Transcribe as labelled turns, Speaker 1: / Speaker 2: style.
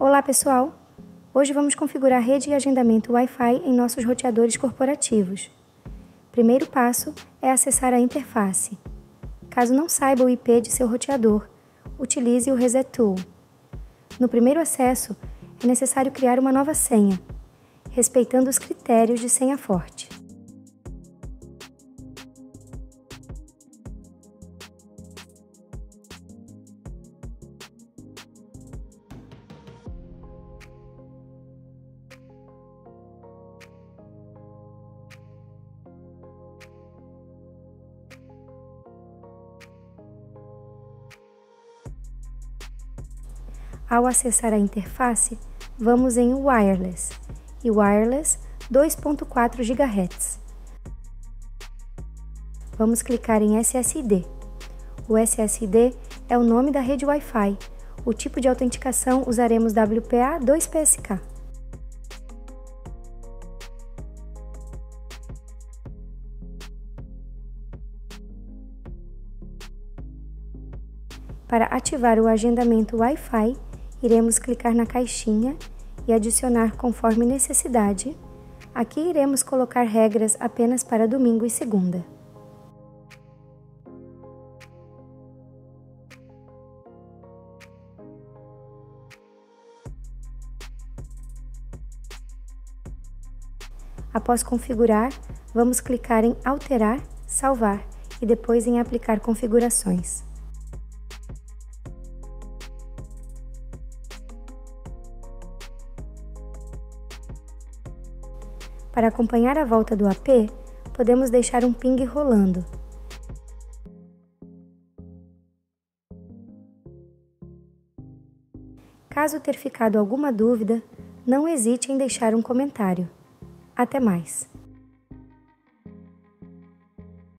Speaker 1: Olá pessoal! Hoje vamos configurar rede e agendamento Wi-Fi em nossos roteadores corporativos. Primeiro passo é acessar a interface. Caso não saiba o IP de seu roteador, utilize o Reset Tool. No primeiro acesso, é necessário criar uma nova senha, respeitando os critérios de senha forte. Ao acessar a interface, vamos em Wireless e Wireless 2.4 GHz. Vamos clicar em SSID. O SSID é o nome da rede Wi-Fi. O tipo de autenticação usaremos WPA 2PSK. Para ativar o agendamento Wi-Fi, iremos clicar na caixinha e adicionar conforme necessidade. Aqui iremos colocar regras apenas para domingo e segunda. Após configurar, vamos clicar em Alterar, Salvar e depois em Aplicar configurações. Para acompanhar a volta do AP, podemos deixar um ping rolando. Caso ter ficado alguma dúvida, não hesite em deixar um comentário. Até mais!